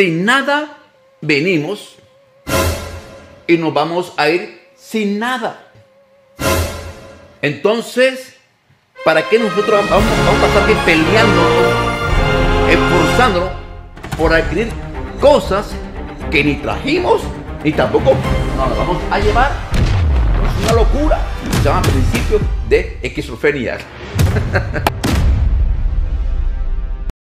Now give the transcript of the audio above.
sin nada venimos y nos vamos a ir sin nada. Entonces, ¿para qué nosotros vamos, vamos a estar aquí peleándonos, esforzándonos por adquirir cosas que ni trajimos ni tampoco nos las vamos a llevar? Es una locura. Se llama principio de esquizofrenia.